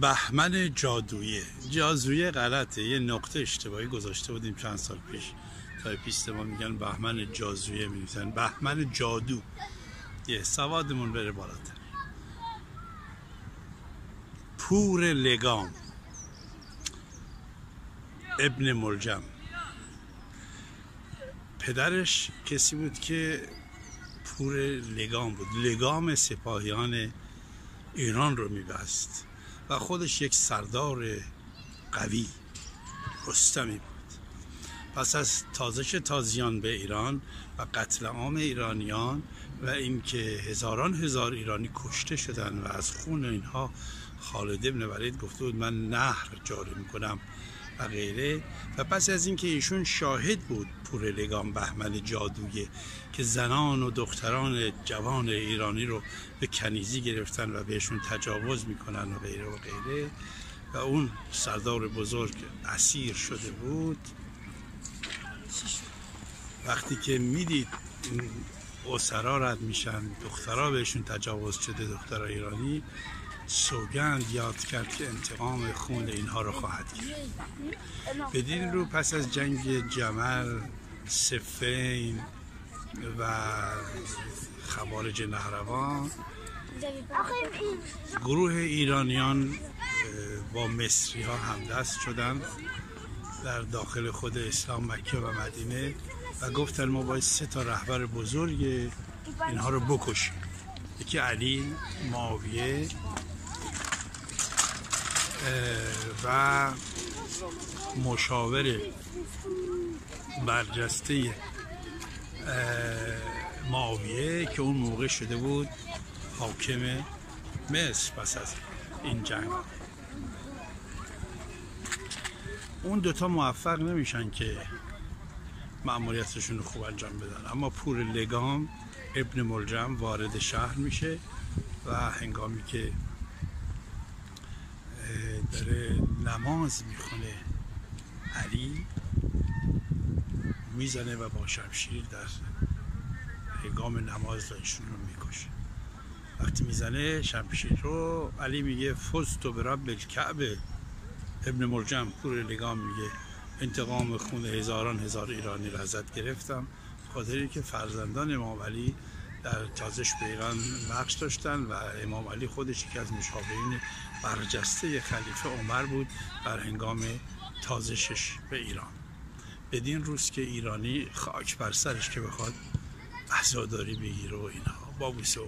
بهمن جادویه. جادویه غلطه. یه نقطه اشتباهی گذاشته بودیم چند سال پیش. تایپیست ما میگن بهمن جازویه میگن بهمن جادو. یه سوادمون بره بالاتر. پور لگام. ابن ملجم. پدرش کسی بود که پور لگام بود. لگام سپاهیان ایران رو میبست. و خودش یک سردار قوی رستمی بود. پس از تازش تازیان به ایران و قتل عام ایرانیان و اینکه هزاران هزار ایرانی کشته شدن و از خون اینها خالد ابن ولید گفته بود من نهر جاری می‌کنم. و غیره. و پس از اینکه ایشون شاهد بود پور لگام بهمن جادویه که زنان و دختران جوان ایرانی رو به کنیزی گرفتن و بهشون تجاوز می‌کنن و غیره و غیره. و اون سردار بزرگ اسیر شده بود. وقتی که می‌دید اسرا رد میشن دخترها بهشون تجاوز شده دخترها ایرانی سوگند یاد کرد که انتقام خون اینها رو خواهد گرفت بدین رو پس از جنگ جمل سفین و خوارج نهروان گروه ایرانیان با مصری ها همدست شدن در داخل خود اسلام مکه و مدینه و گفتن ما باید سه تا رهبر بزرگ اینها رو بکشیم. یکی علی معاویه و مشاور برجسته معاویه که اون موقع شده بود حاکم مصر پس از این جنگ. اون دوتا موفق نمیشن که معمولیتشون رو خوب انجام بدن. اما پور لگام ابن ملجم وارد شهر میشه و هنگامی که داره نماز می‌خونه. علی می‌زنه و با شمشیر در هنگام نماز ایشون رو می‌کشه. وقتی می‌زنه شمشیر رو علی میگه فزت و برب الکعبه. ابن مرجم پور لگام میگه انتقام خون هزاران هزار ایرانی را ازت گرفتم خاطری که فرزندان امام علی در تازش به ایران نقش داشتن و امام علی خودش یکی از مشابهین برجسته خلیفه عمر بود در هنگام تازشش به ایران. بدین روز که ایرانی خاک بر سرش که بخواد عزاداری بگیره و اینها. با بوسه